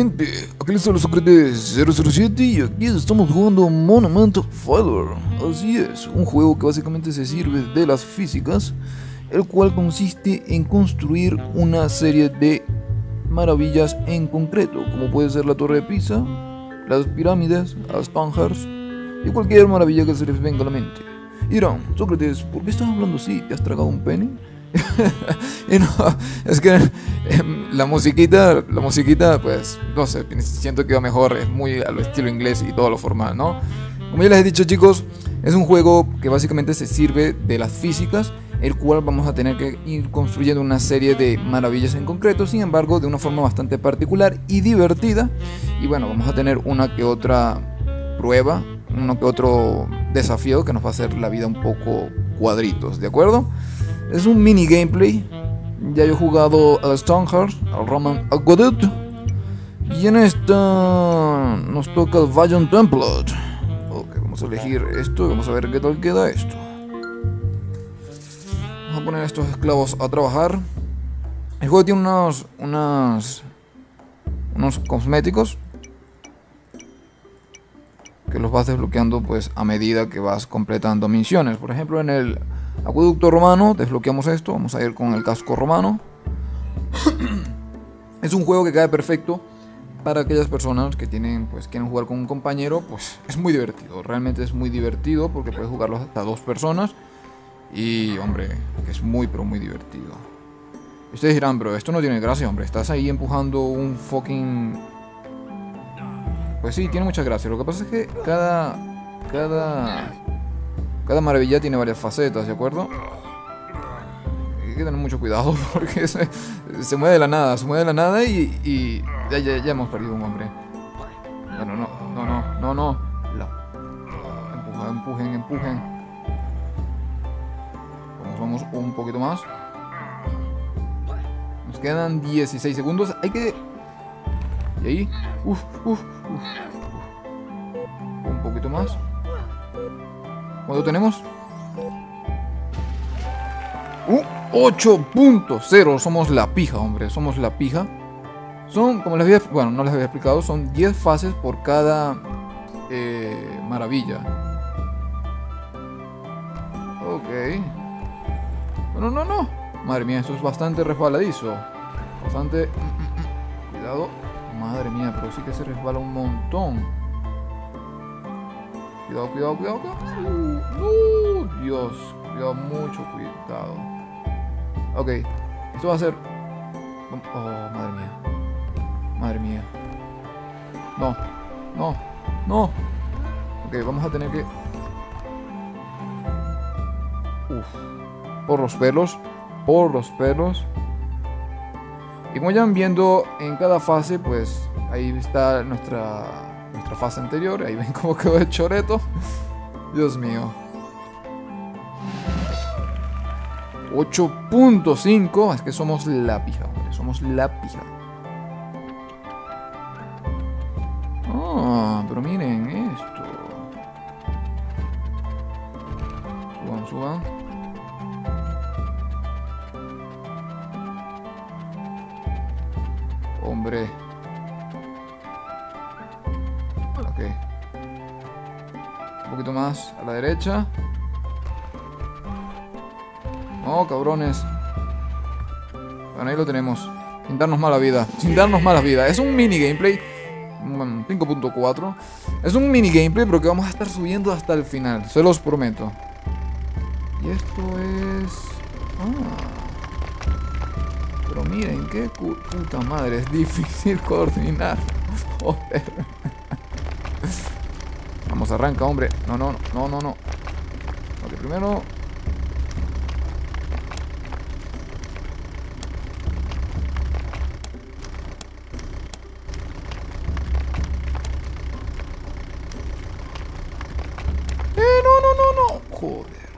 aquí les habla Sócrates 007 y aquí estamos jugando Monument Failure. Así es, un juego que básicamente se sirve de las físicas, el cual consiste en construir una serie de maravillas en concreto, como puede ser la Torre de Pisa, las pirámides, las Stonehenge y cualquier maravilla que se les venga a la mente. Y dirán, Sócrates, ¿por qué estás hablando así? ¿Te has tragado un pene? y no, es que em, la musiquita, la musiquita, pues, no sé, siento que va mejor, es muy al estilo inglés y todo lo formal, ¿no? Como ya les he dicho, chicos, es un juego que básicamente se sirve de las físicas, el cual vamos a tener que ir construyendo una serie de maravillas en concreto, sin embargo, de una forma bastante particular y divertida. Y bueno, vamos a tener una que otra prueba, uno que otro desafío que nos va a hacer la vida un poco cuadritos, ¿de acuerdo? Es un mini gameplay. Ya yo he jugado a Stoneheart, al Roman Aqueduct. Y en esta nos toca el Valiant Template. Ok, vamos a elegir esto y vamos a ver qué tal queda esto. Vamos a poner estos esclavos a trabajar. El juego tiene unos, unos, unos cosméticos que los vas desbloqueando pues a medida que vas completando misiones. Por ejemplo, en el Acueducto romano, desbloqueamos esto, vamos a ir con el casco romano. es un juego que cae perfecto para aquellas personas que tienen, pues, quieren jugar con un compañero, pues es muy divertido. Realmente es muy divertido porque puedes jugarlo hasta dos personas. Y, hombre, es muy, pero muy divertido. ustedes dirán, bro, esto no tiene gracia, hombre. Estás ahí empujando un fucking... Pues sí, tiene mucha gracia. Lo que pasa es que cada... Cada cada maravilla tiene varias facetas, ¿de acuerdo? Hay que tener mucho cuidado porque se, mueve de la nada, se mueve de la nada y, ya, ya, hemos perdido un hombre. No, no, no, no, no, no, no. Empujen, empujen, Vamos, vamos un poquito más. Nos quedan 16 segundos. Hay que... Y ahí... Uf, uf, uf. Un poquito más. ¿Cuánto tenemos? Uh, 8.0. Somos la pija, hombre. Somos la pija. Son, como les había, bueno, no les había explicado, son 10 fases por cada eh, maravilla. Ok. No, no, no. Madre mía, esto es bastante resbaladizo. Bastante... Cuidado. Madre mía, pero sí que se resbala un montón. Cuidado, cuidado, cuidado. Uh, Dios. Cuidado, mucho cuidado. Ok. Esto va a ser... Oh, madre mía. Madre mía. No. No. No. Ok, vamos a tener que... Uf. Por los pelos. Por los pelos. Y como ya van viendo en cada fase, pues ahí está nuestra nuestra fase anterior. Ahí ven cómo quedó de choreto. Dios mío. 8.5. Es que somos la pija, hombre. Somos la pija. Ah, pero miren esto. Suban, suban. Hombre. A la derecha. No, cabrones. Bueno, ahí lo tenemos. Sin darnos mala vida. Sin darnos mala vida. Es un mini gameplay. 5.4. Es un mini gameplay, pero que vamos a estar subiendo hasta el final. Se los prometo. Y esto es... Ah. Pero miren, qué puta madre. Es difícil coordinar. Joder. Vamos, arranca, hombre. No, no, no, no, no. Vale, primero... Eh, no, no, no, no. Joder.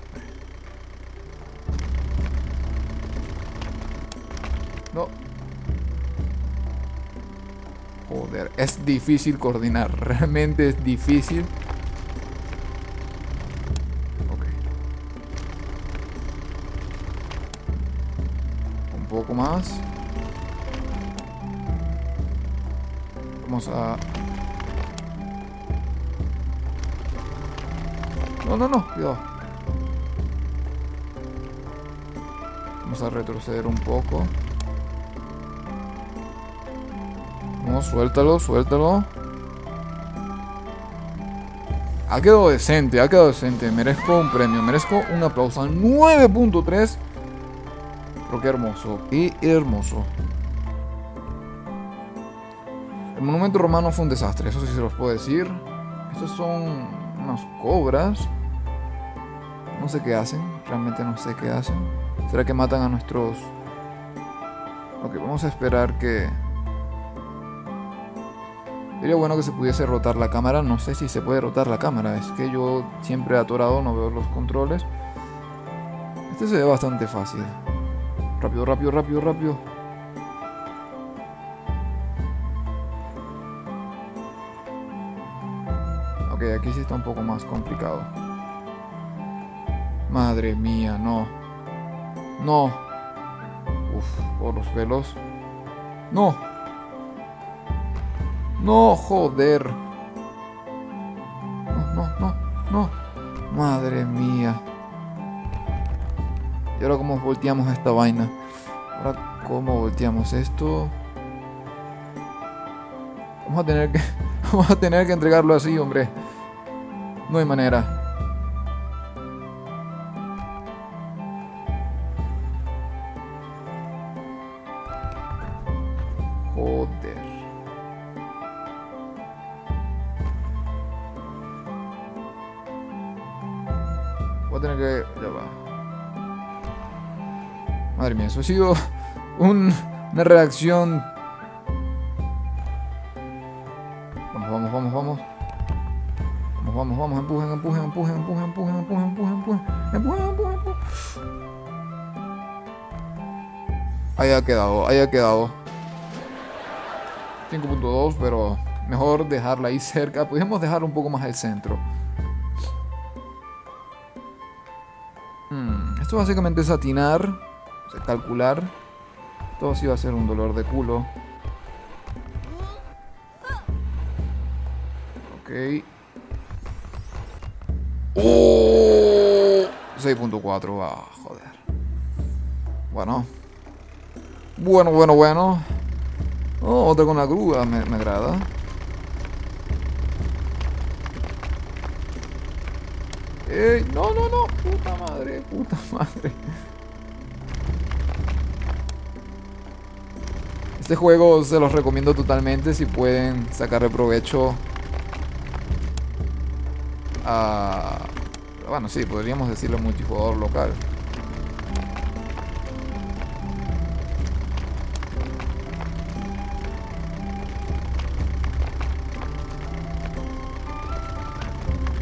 No. Joder, es difícil coordinar. Realmente es difícil. Poco más. Vamos a... No, no, no, cuidado. Vamos a retroceder un poco. No, suéltalo, suéltalo. Ha quedado decente, ha quedado decente. Merezco un premio, merezco un aplauso. 9.3. Pero qué hermoso, qué hermoso. El monumento romano fue un desastre, eso sí se los puedo decir. Estos son unas cobras. No sé qué hacen, realmente no sé qué hacen. ¿Será que matan a nuestros... Ok, vamos a esperar que... Sería bueno que se pudiese rotar la cámara. No sé si se puede rotar la cámara. Es que yo siempre atorado no veo los controles. Este se ve bastante fácil. Rápido, rápido, rápido, rápido. Ok, aquí sí está un poco más complicado. Madre mía, no. No. Uf, por los pelos. No. No, joder. No, no, no, no. Madre mía. Y ahora cómo volteamos esta vaina. Ahora cómo volteamos esto. Vamos a tener que. Vamos a tener que entregarlo así, hombre. No hay manera. Eso ha sido una reacción. Vamos, vamos, vamos, vamos. Vamos, vamos, vamos, empujen, empujen, empujen, empujen, empujen, empujen, empujen, empujen, Ahí ha quedado, ahí ha quedado. 5.2, pero mejor dejarla ahí cerca. Podríamos dejarla un poco más al centro. Hmm, esto básicamente es atinar calcular. Todo va a ser un dolor de culo. Ok. ¡Oh! 6.4, va, joder. Bueno. Bueno, bueno, bueno. Oh, otra con la grúa, me, me agrada. ¡Ey! No, no, no. Puta madre, puta madre. Este juego se los recomiendo totalmente si pueden sacarle provecho a... Bueno, sí, podríamos decirlo multijugador local.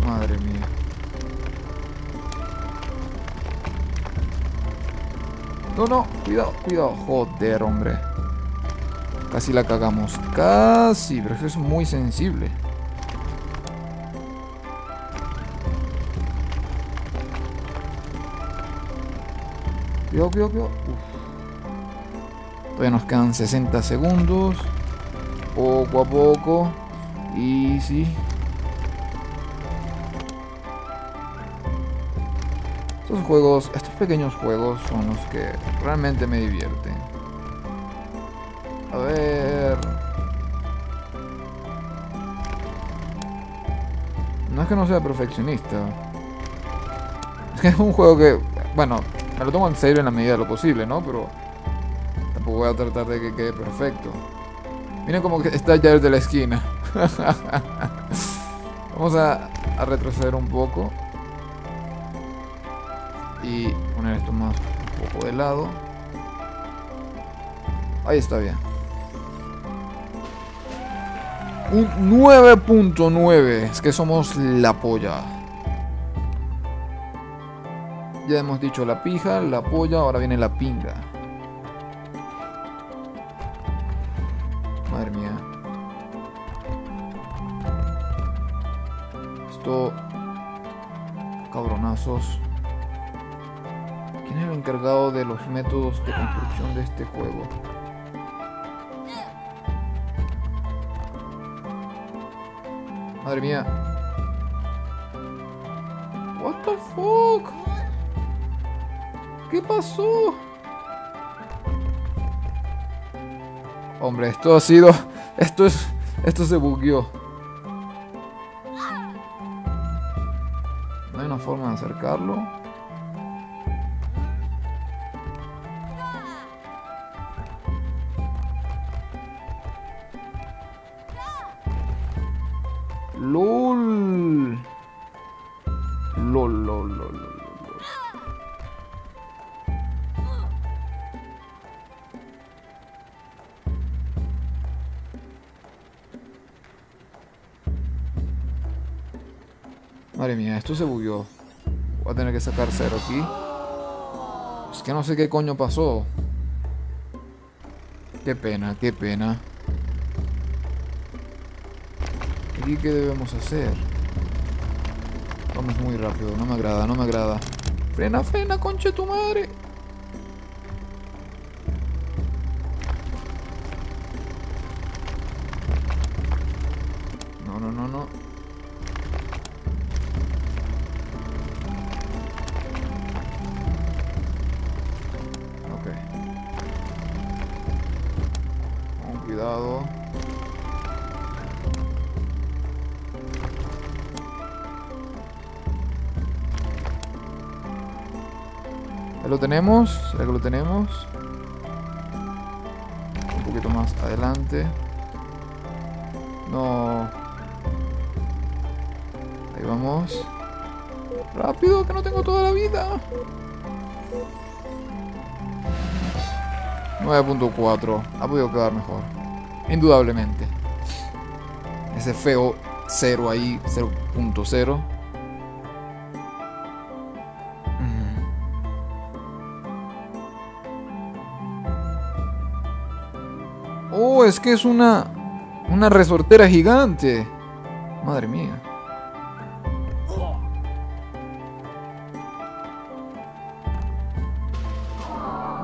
Madre mía. No, no, cuidado, cuidado. Joder, hombre. Casi la cagamos. Casi, pero es muy sensible. Cuidado, cuidado, cuidado. Todavía nos quedan 60 segundos. Poco a poco. Y sí. Estos juegos, estos pequeños juegos son los que realmente me divierten. Ver... No es que no sea perfeccionista. Es que es un juego que, bueno, me lo tomo en serio en la medida de lo posible, ¿no? Pero tampoco voy a tratar de que quede perfecto. Miren cómo está ya desde la esquina. Vamos a retroceder un poco. Y poner esto más un poco de lado. Ahí está bien. Un 9.9. Es que somos la polla. Ya hemos dicho la pija, la polla, ahora viene la pinga. Madre mía. Esto... Cabronazos. ¿Quién es el encargado de los métodos de construcción de este juego? Madre mía. What the fuck? ¿Qué pasó? Hombre, esto ha sido... Esto es... Esto se bugueó. No hay una forma de acercarlo. LOL. LOL, LOL. Madre mía, esto se bugueó. Voy a tener que sacar cero aquí. Es que no sé qué coño pasó. Qué pena, qué pena. ¿Y qué debemos hacer? Vamos muy rápido, no me agrada, no me agrada. Frena, frena, conche tu madre. No, no, no, no. Lo tenemos? ¿Será que lo tenemos? Un poquito más adelante. No. Ahí vamos. Rápido, que no tengo toda la vida. 9.4. Ha podido quedar mejor. Indudablemente. Ese feo 0 ahí, 0.0. es que es una. Una resortera gigante. Madre mía.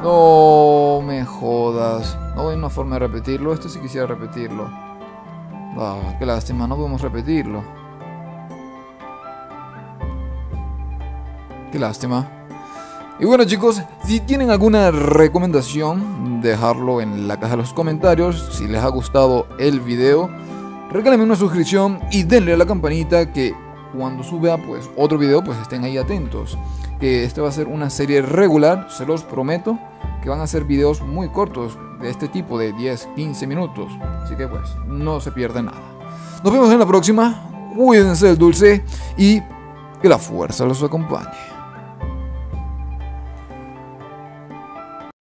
No me jodas. No hay una forma de repetirlo. Esto sí quisiera repetirlo. Ah, qué lástima, no podemos repetirlo. Qué lástima. Y bueno chicos, si tienen alguna recomendación, dejarlo en la caja de los comentarios. Si les ha gustado el video, regálenme una suscripción y denle a la campanita que cuando suba pues otro video pues estén ahí atentos. Que este va a ser una serie regular, se los prometo, que van a ser videos muy cortos de este tipo de 10-15 minutos. Así que pues no se pierde nada. Nos vemos en la próxima, cuídense del dulce y que la fuerza los acompañe.